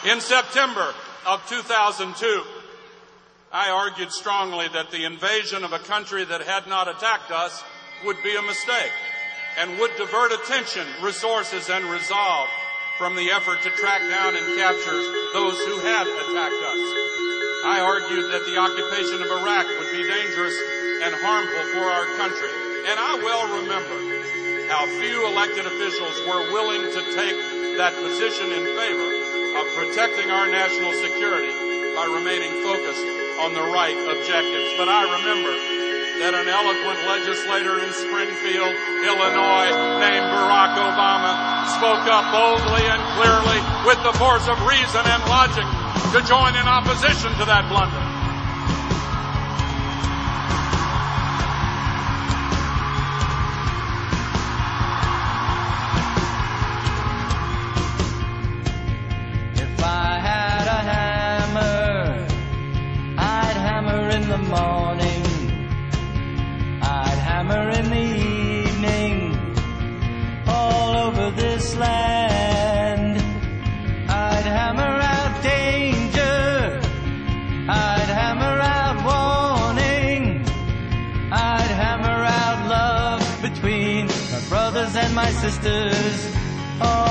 In September of 2002, I argued strongly that the invasion of a country that had not attacked us would be a mistake and would divert attention, resources, and resolve from the effort to track down and capture those who had attacked us. I argued that the occupation of Iraq would be dangerous and harmful for our country. And I well remember how few elected officials were willing to take that position in favor of protecting our national security by remaining focused on the right objectives. But I remember that an eloquent legislator in Springfield, Illinois, named Barack Obama, spoke up boldly and clearly with the force of reason and logic to join in opposition to that blunder. Land. I'd hammer out danger. I'd hammer out warning. I'd hammer out love between my brothers and my sisters all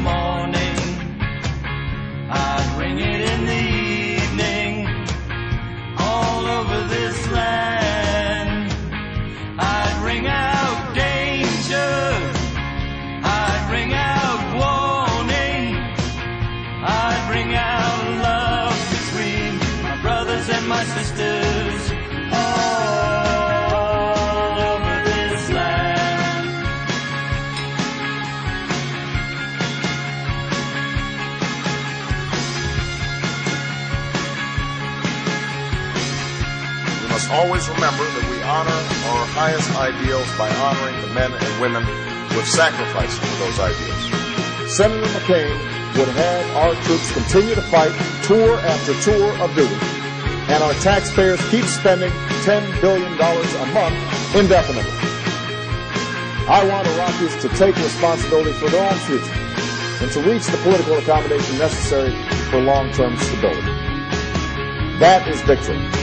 morning. I'd ring it in the evening. All over this land. I'd ring out danger. I'd ring out warning. I'd ring out love between my brothers and my sisters. Must always remember that we honor our highest ideals by honoring the men and women who have sacrificed for those ideals. Senator McCain would have our troops continue to fight tour after tour of duty, and our taxpayers keep spending $10 billion a month indefinitely. I want Iraqis to take responsibility for their own future and to reach the political accommodation necessary for long-term stability. That is victory.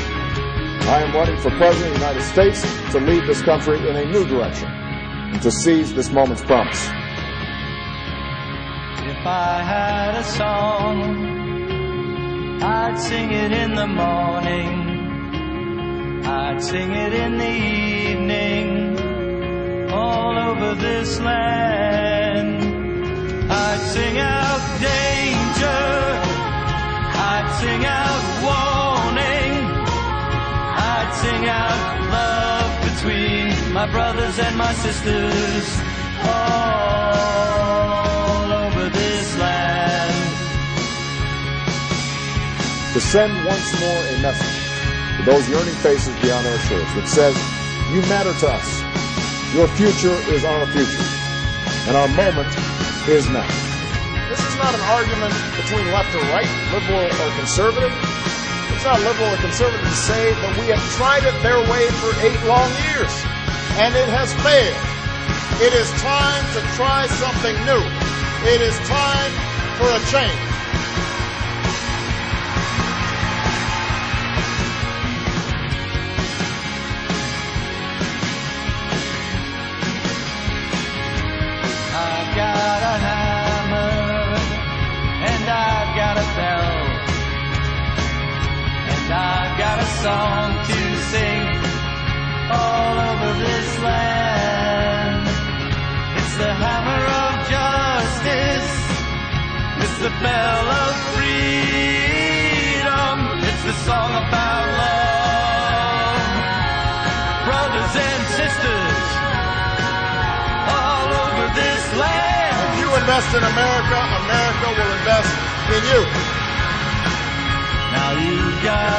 I am running for President of the United States to lead this country in a new direction and to seize this moment's promise. If I had a song, I'd sing it in the morning. I'd sing it in the evening. All over this land. I'd sing out danger. I'd sing out my brothers and my sisters all over this land. To send once more a message to those yearning faces beyond our shores that says, you matter to us. Your future is our future. And our moment is now. This is not an argument between left or right, liberal or conservative. It's not liberal or conservative to say that we have tried it their way for eight long years, and it has failed. It is time to try something new. It is time for a change. I've got a hammer and I've got a bell and I've got a song this land. It's the hammer of justice. It's the bell of freedom. It's the song about love. Brothers and sisters all over this land. If you invest in America, America will invest in you. Now you've got